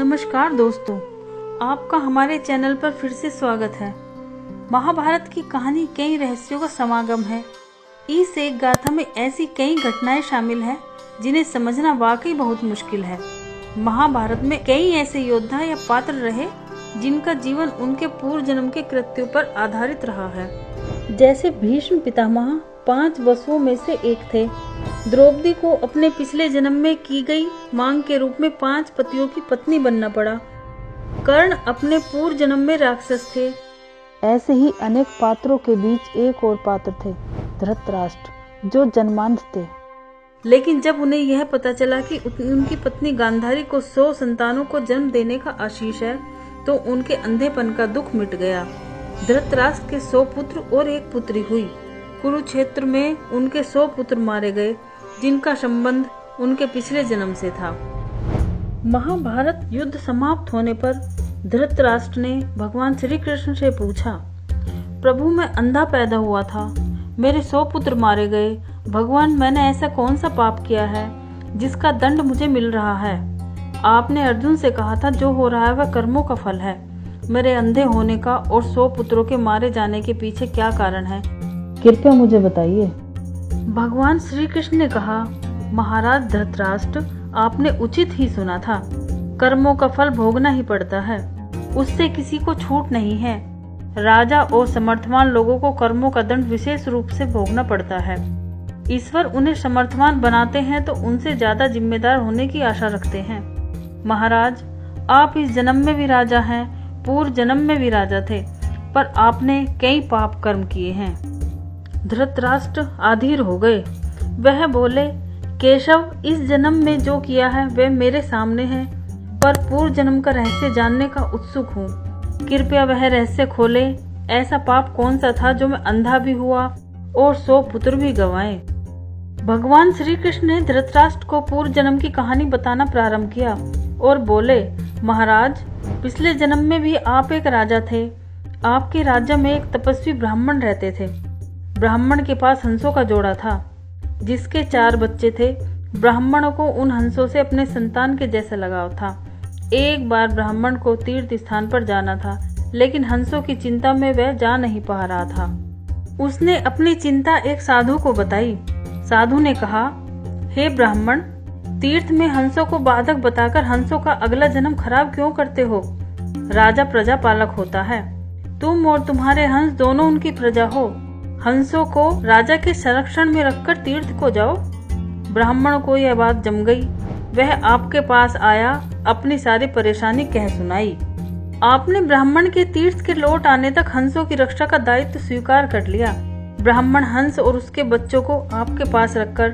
नमस्कार दोस्तों, आपका हमारे चैनल पर फिर से स्वागत है। महाभारत की कहानी कई रहस्यों का समागम है। इस एक गाथा में ऐसी कई घटनाएँ शामिल हैं, जिन्हें समझना वाकई बहुत मुश्किल है। महाभारत में कई ऐसे योद्धा या पात्र रहे, जिनका जीवन उनके पूर्व जन्म के कृत्यों पर आधारित रहा है। जैसे भीष्म पितामह पाँच वसुओं में से एक थे। द्रौपदी को अपने पिछले जन्म में की गई मांग के रूप में पाँच पतियों की पत्नी बनना पड़ा। कर्ण अपने पूर्व जन्म में राक्षस थे। ऐसे ही अनेक पात्रों के बीच एक और पात्र थे, धृतराष्ट्र, जो जन्मांध थे। लेकिन जब उन्हें यह पता चला कि उनकी पत्नी गांधारी को सौ संतानों को जन्म देने का आशीष है तो उनके अंधेपन का दुख मिट गया। धृतराष्ट्र के सौ पुत्र और एक पुत्री हुई। कुरुक्षेत्र में उनके सौ पुत्र मारे गए। जिनका संबंध उनके पिछले जन्म से था। महाभारत युद्ध समाप्त होने पर धृतराष्ट्र ने भगवान श्री कृष्ण से पूछा, प्रभु, मैं अंधा पैदा हुआ था। मेरे सौ पुत्र मारे गए। भगवान, मैंने ऐसा कौन सा पाप किया है जिसका दंड मुझे मिल रहा है? आपने अर्जुन से कहा था, जो हो रहा है वह कर्मों का फल है। मेरे अंधे होने का और सौ पुत्रों के मारे जाने के पीछे क्या कारण है? कृपया मुझे बताइए। भगवान श्री कृष्ण ने कहा, महाराज धृतराष्ट्र, आपने उचित ही सुना था। कर्मों का फल भोगना ही पड़ता है। उससे किसी को छूट नहीं है। राजा और समर्थवान लोगों को कर्मों का दंड विशेष रूप से भोगना पड़ता है। ईश्वर उन्हें समर्थवान बनाते हैं तो उनसे ज़्यादा जिम्मेदार होने की आशा रखते हैं। महाराज, आप इस जन्म में भी राजा हैं, पूर्व जन्म में भी राजा थे, पर आपने कई पाप कर्म किए हैं। धृतराष्ट्र आधीर हो गए। वह बोले, केशव, इस जन्म में जो किया है, वह मेरे सामने है, पर पूर्व जन्म का रहस्य जानने का उत्सुक हूँ। कृपया वह रहस्य खोले। ऐसा पाप कौन सा था जो मैं अंधा भी हुआ और सौ पुत्र भी गवाए? भगवान श्री कृष्ण ने धृतराष्ट्र को पूर्व जन्म की कहानी बताना प्रारंभ किया और बोले, महाराज, पिछले जन्म में भी आप एक राजा थे। आपके राज्य में एक तपस्वी ब्राह्मण रहते थे। ब्राह्मण के पास हंसों का जोड़ा था, जिसके चार बच्चे थे। ब्राह्मण को उन हंसों से अपने संतान के जैसा लगाव था। एक बार ब्राह्मण को तीर्थ स्थान पर जाना था, लेकिन हंसों की चिंता में वह जा नहीं पा रहा था। उसने अपनी चिंता एक साधु को बताई। साधु ने कहा, हे ब्राह्मण, तीर्थ में हंसों को बाधक बताकर हंसों का अगला जन्म खराब क्यों करते हो? राजा प्रजा पालक होता है। तुम और तुम्हारे हंस दोनों उनकी प्रजा हो। हंसों को राजा के संरक्षण में रखकर तीर्थ को जाओ। ब्राह्मण को यह बात जम गई। वह आपके पास आया, अपनी सारी परेशानी कह सुनाई। आपने ब्राह्मण के तीर्थ के लौट आने तक हंसों की रक्षा का दायित्व स्वीकार कर लिया। ब्राह्मण हंस और उसके बच्चों को आपके पास रखकर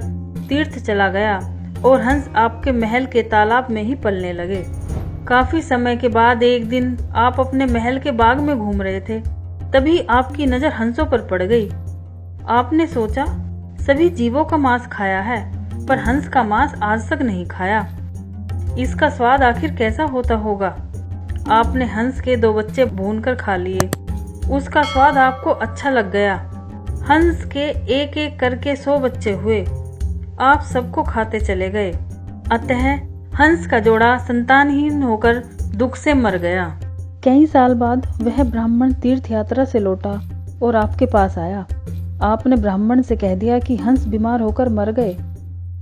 तीर्थ चला गया और हंस आपके महल के तालाब में ही पलने लगे। काफ़ी समय के बाद एक दिन आप अपने महल के बाग में घूम रहे थे। तभी आपकी नज़र हंसों पर पड़ गई। आपने सोचा, सभी जीवों का मांस खाया है, पर हंस का मांस आज तक नहीं खाया। इसका स्वाद आखिर कैसा होता होगा? आपने हंस के दो बच्चे भून कर खा लिए। उसका स्वाद आपको अच्छा लग गया। हंस के एक एक करके सौ बच्चे हुए। आप सबको खाते चले गए। अतः हंस का जोड़ा संतानहीन होकर दुख से मर गया। कई साल बाद वह ब्राह्मण तीर्थ यात्रा से लौटा और आपके पास आया। आपने ब्राह्मण से कह दिया कि हंस बीमार होकर मर गए।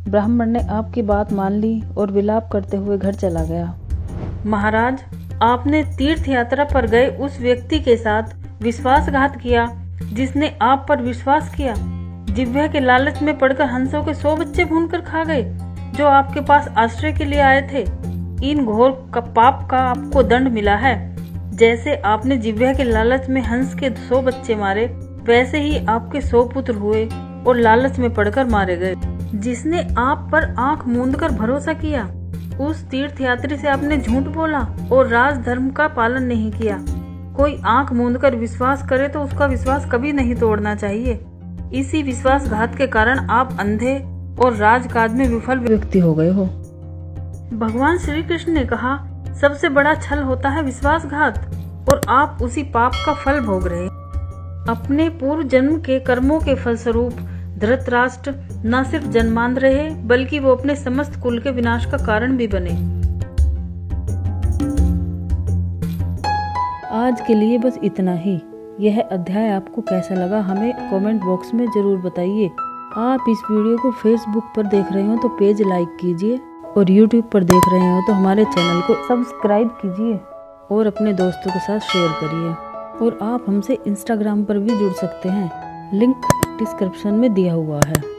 ब्राह्मण ने आपकी बात मान ली और विलाप करते हुए घर चला गया। महाराज, आपने तीर्थ यात्रा पर गए उस व्यक्ति के साथ विश्वासघात किया, जिसने आप पर विश्वास किया। जिव्या के लालच में पड़कर हंसों के सौ बच्चे भून कर खा गए, जो आपके पास आश्रय के लिए आए थे। इन घोर का पाप का आपको दंड मिला है। जैसे आपने जिव्या के लालच में हंस के सौ बच्चे मारे, वैसे ही आपके सौ पुत्र हुए और लालच में पड़कर मारे गए। जिसने आप पर आँख मूंद कर भरोसा किया, उस तीर्थ यात्री से आपने झूठ बोला और राज धर्म का पालन नहीं किया। कोई आँख मूंद कर विश्वास करे तो उसका विश्वास कभी नहीं तोड़ना चाहिए। इसी विश्वासघात के कारण आप अंधे और राजकाज में विफल व्यक्ति हो गए हो। भगवान श्री कृष्ण ने कहा सबसे बड़ा छल होता है विश्वासघात, और आप उसी पाप का फल भोग रहे अपने पूर्व जन्म के कर्मों के फलस्वरूप धृतराष्ट्र न सिर्फ़ जन्मांध रहे, बल्कि वो अपने समस्त कुल के विनाश का कारण भी बने। आज के लिए बस इतना ही। यह अध्याय आपको कैसा लगा हमें कमेंट बॉक्स में ज़रूर बताइए। आप इस वीडियो को फेसबुक पर देख रहे हो तो पेज लाइक कीजिए। और यूट्यूब पर देख रहे हो तो हमारे चैनल को सब्सक्राइब कीजिए और अपने दोस्तों के साथ शेयर करिए। और आप हमसे इंस्टाग्राम पर भी जुड़ सकते हैं। लिंक डिस्क्रिप्शन में दिया हुआ है।